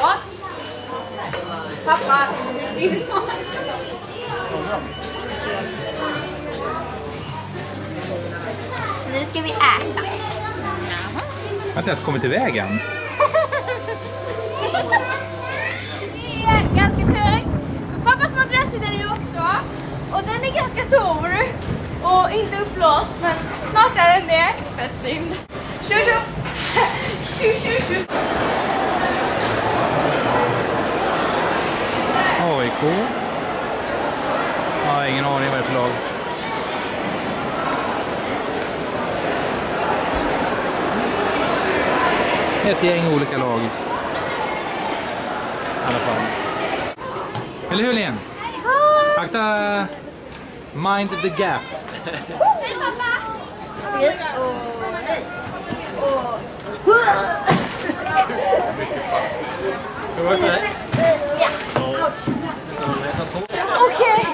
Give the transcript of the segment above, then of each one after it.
Ja. Pappa. Nu ska vi äta. Jag har inte ens kommit iväg än. Det är ganska tungt. Pappas madrass sitter ju också. Och den är ganska stor. Och inte uppblåst, men snart är den det. Fett synd. Tjo tjo! Tjo! AIK. Jag har ingen aning vad det är för lag. Ett gäng olika lag. I alla fall. Eller hur Len? Akta mind the gap. Okej.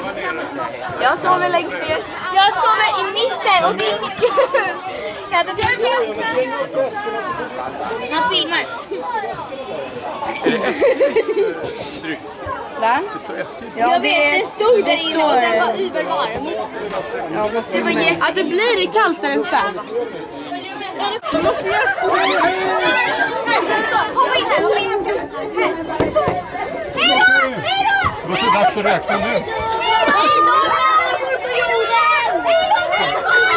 Jag sover längst ner. Jag sover i mitten och det är inget kul. Jag hade tänkt Han filmar. Va? Jag vet, det stod där inne och den var übervarm. Det var jätte... Alltså blir det kallt där uppe? Du måste göra så. Hoppa in här, hoppa in här. Hej då! Hej då! Det var så dags att räkna nu. Hej då människor på jorden! Hej då människor!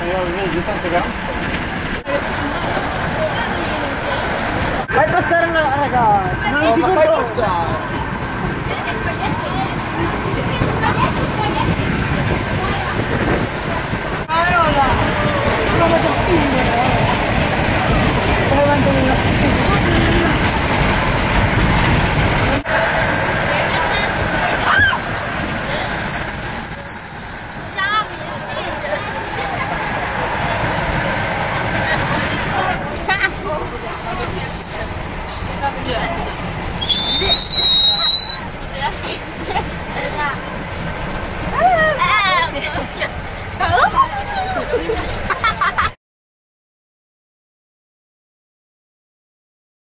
Men jag vet inte vänster. Fai passare una ragazza! Non ti conosco! 对